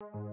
you